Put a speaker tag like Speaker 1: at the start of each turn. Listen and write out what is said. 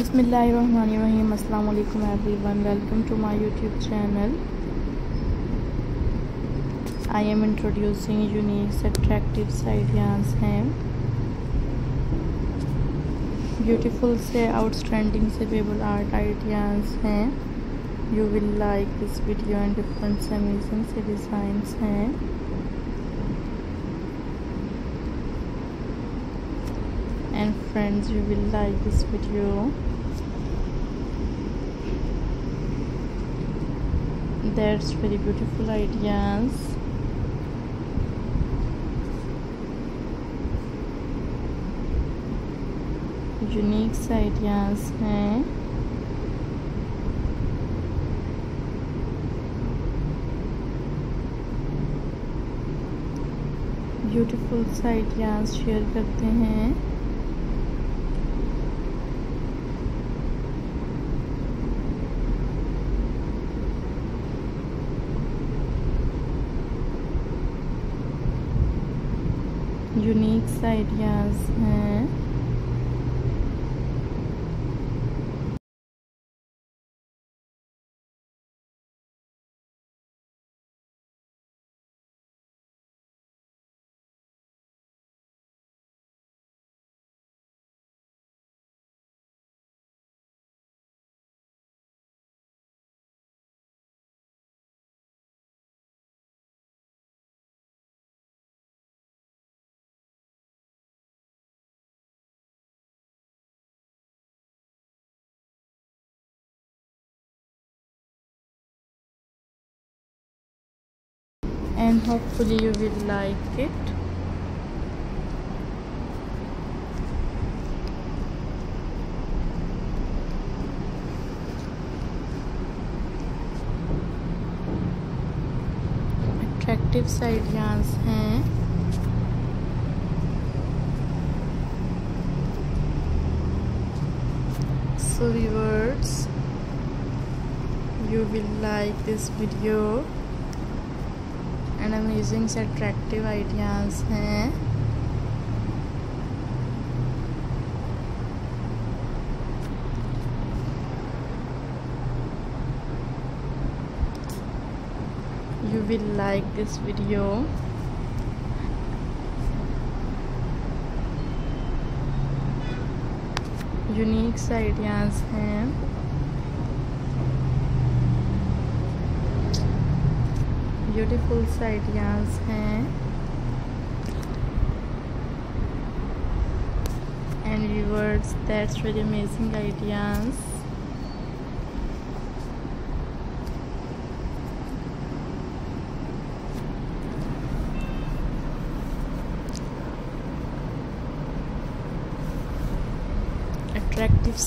Speaker 1: Assalamu alaikum everyone. Welcome to my YouTube channel. I am introducing unique attractive side yarns हैं beautiful से outstanding से pebble art ideas हैं you will like this video and different amazing से designs हैं and friends you will like this video that's very beautiful ideas. Unique ideas हैं beautiful ideas share करते हैं। unique ideas uh-huh. And hopefully you will like it. Attractive side yarns हैं। So viewers you will like this video and amazing से attractive ideas हैं। You will like this video unique ideas हैं। Beautiful ideas हैं and viewers that's really amazing ideas attractive